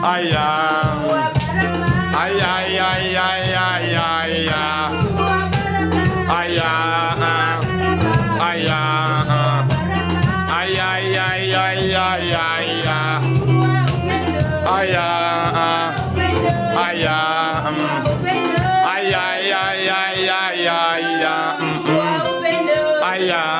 Ayah, ay ay ay ay ay ay ay, ayah, ayah, ay ay ay ay ay ay ay, ayah, ayah, ay ay ay ay ay ay ay, ayah, ayah, ay ay ay ay ay ay ay, yeah.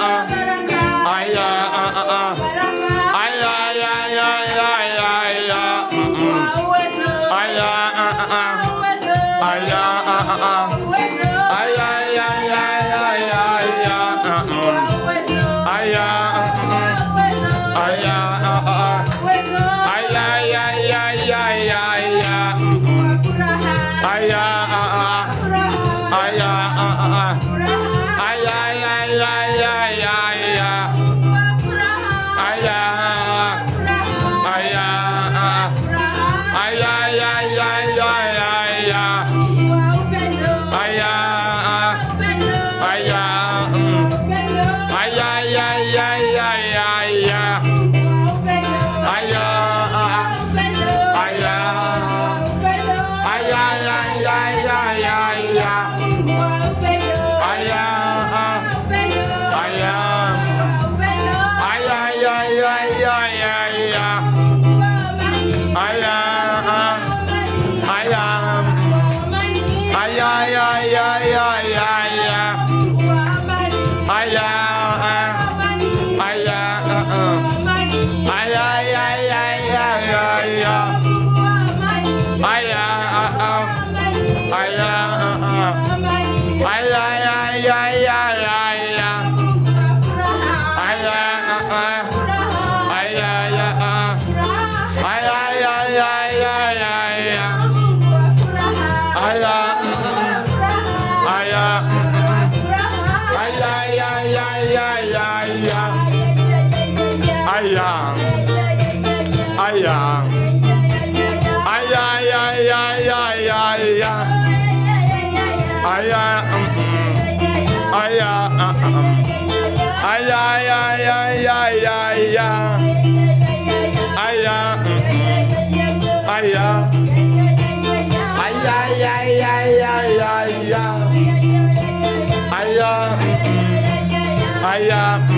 ah ah ah ah ah ah. I aya aya aya aya aya aya aya aya aya aya aya aya aya aya aya aya aya